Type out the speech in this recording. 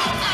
Go!